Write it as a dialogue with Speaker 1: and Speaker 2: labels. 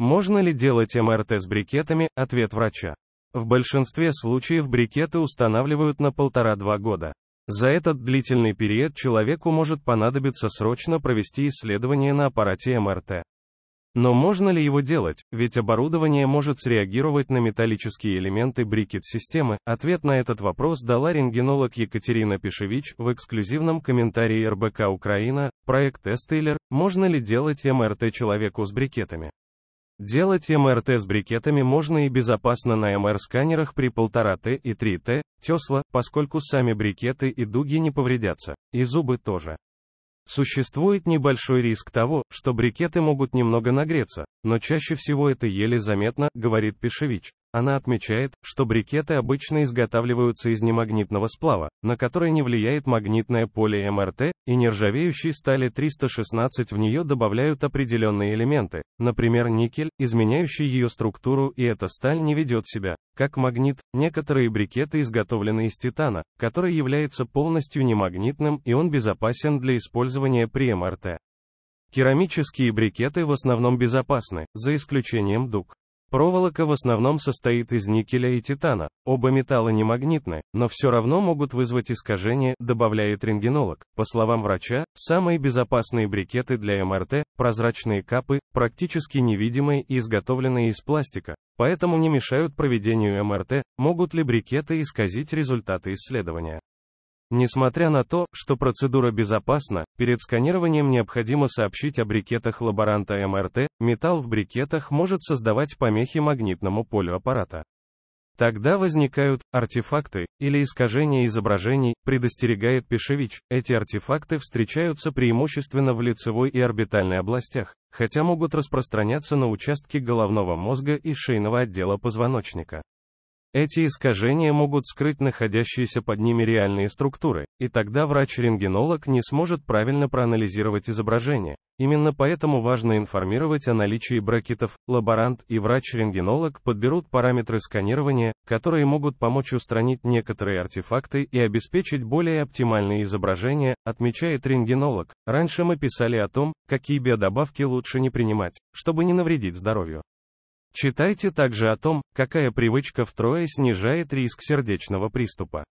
Speaker 1: Можно ли делать МРТ с брикетами? Ответ врача. В большинстве случаев брикеты устанавливают на полтора-два года. За этот длительный период человеку может понадобиться срочно провести исследование на аппарате МРТ. Но можно ли его делать, ведь оборудование может среагировать на металлические элементы брикет-системы? Ответ на этот вопрос дала рентгенолог Екатерина Пишевич в эксклюзивном комментарии РБК Украина, проект Эстейлер, можно ли делать МРТ человеку с брикетами? Делать МРТ с брикетами можно и безопасно на МР-сканерах при 1,5Т и 3Т, Тесла, поскольку сами брикеты и дуги не повредятся, и зубы тоже. Существует небольшой риск того, что брикеты могут немного нагреться, но чаще всего это еле заметно, говорит Пишевич. Она отмечает, что брикеты обычно изготавливаются из немагнитного сплава, на который не влияет магнитное поле МРТ, и нержавеющей стали 316 в нее добавляют определенные элементы, например никель, изменяющий ее структуру и эта сталь не ведет себя, как магнит, некоторые брикеты изготовлены из титана, который является полностью немагнитным и он безопасен для использования при МРТ. Керамические брикеты в основном безопасны, за исключением дуг. Проволока в основном состоит из никеля и титана, оба металла не магнитны, но все равно могут вызвать искажение, добавляет рентгенолог. По словам врача, самые безопасные брикеты для МРТ – прозрачные капы, практически невидимые и изготовленные из пластика, поэтому не мешают проведению МРТ, могут ли брикеты исказить результаты исследования. Несмотря на то, что процедура безопасна, перед сканированием необходимо сообщить о брикетах лаборанта МРТ, металл в брикетах может создавать помехи магнитному полю аппарата. Тогда возникают артефакты или искажения изображений, предостерегает Пешевич. Эти артефакты встречаются преимущественно в лицевой и орбитальной областях, хотя могут распространяться на участки головного мозга и шейного отдела позвоночника. Эти искажения могут скрыть находящиеся под ними реальные структуры, и тогда врач-рентгенолог не сможет правильно проанализировать изображение. Именно поэтому важно информировать о наличии брекетов. Лаборант и врач-рентгенолог подберут параметры сканирования, которые могут помочь устранить некоторые артефакты и обеспечить более оптимальные изображения, отмечает рентгенолог. Раньше мы писали о том, какие биодобавки лучше не принимать, чтобы не навредить здоровью. Читайте также о том, какая привычка втрое снижает риск сердечного приступа.